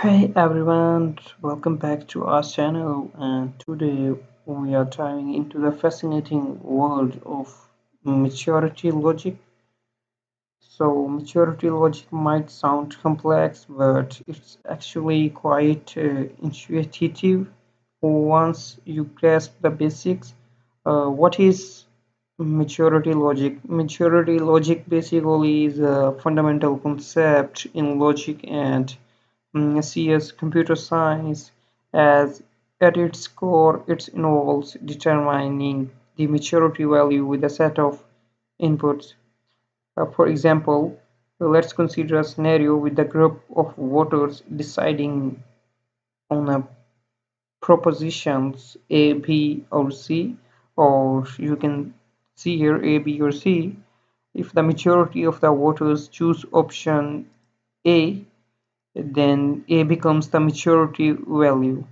Hey everyone, welcome back to our channel and today we are diving into the fascinating world of majority logic. So majority logic might sound complex but it's actually quite uh, intuitive once you grasp the basics. Uh, what is majority logic? Majority logic basically is a fundamental concept in logic and mm, CS computer science as at its core it involves determining the majority value with a set of inputs. Uh, for example, let's consider a scenario with a group of voters deciding on a propositions A, B, or C, or you can see here A, B, or C. If the majority of the voters choose option A, then A becomes the majority value.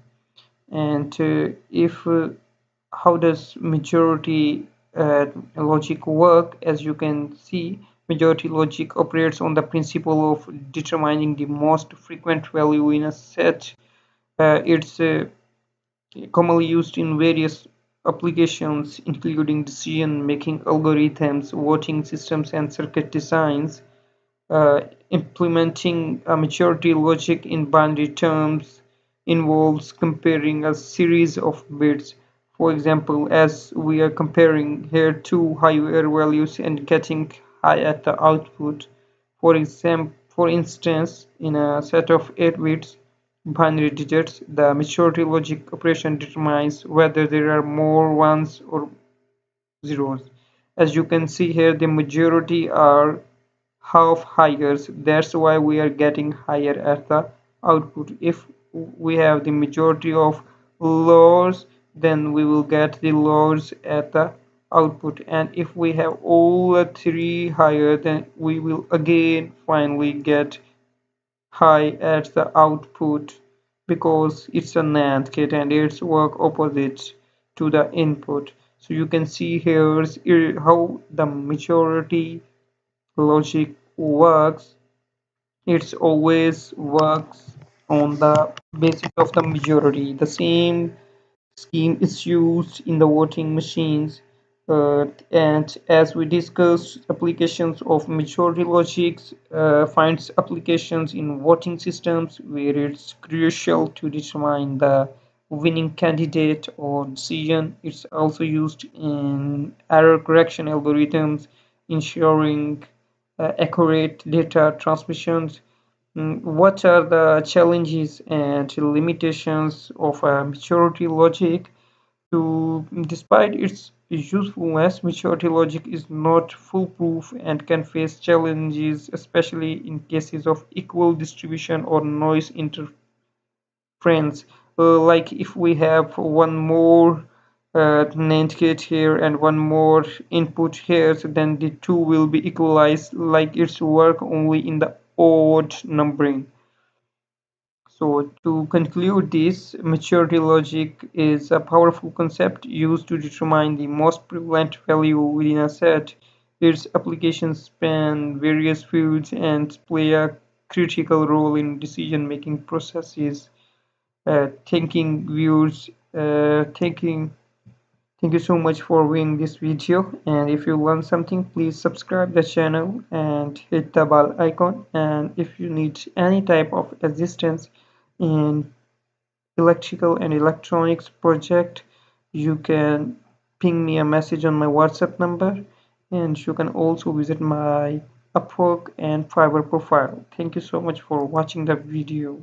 And uh, if uh, how does majority uh, logic work? As you can see, majority logic operates on the principle of determining the most frequent value in a set. Uh, it's uh, commonly used in various applications, including decision-making algorithms, voting systems, and circuit designs. Uh, implementing a majority logic in binary terms involves comparing a series of bits. For example, as we are comparing here two higher values and getting high at the output. For example, for instance, in a set of 8 bits binary digits, the majority logic operation determines whether there are more ones or zeros. As you can see here, the majority are half higher that's why we are getting higher at the output. If we have the majority of lows then we will get the lows at the output. And if we have all the three higher then we will again finally get high at the output because it's a NAND gate and it's work opposite to the input. So you can see here how the majority logic works it always works on the basis of the majority. The same scheme is used in the voting machines uh, and as we discussed applications of majority logic uh, finds applications in voting systems where it's crucial to determine the winning candidate or decision. It's also used in error correction algorithms ensuring uh, accurate data transmissions. Mm, what are the challenges and limitations of a majority logic? To, despite its usefulness, majority logic is not foolproof and can face challenges, especially in cases of equal distribution or noise interference. Uh, like if we have one more uh, NAND gate here and one more input here so then the two will be equalized like it's work only in the odd numbering. So to conclude this majority logic is a powerful concept used to determine the most prevalent value within a set. Its applications span various fields and play a critical role in decision making processes. Uh, thinking views uh, thinking Thank you so much for viewing this video and if you learned something please subscribe the channel and hit the bell icon. And if you need any type of assistance in electrical and electronics project you can ping me a message on my whatsapp number and you can also visit my upwork and fiverr profile. Thank you so much for watching the video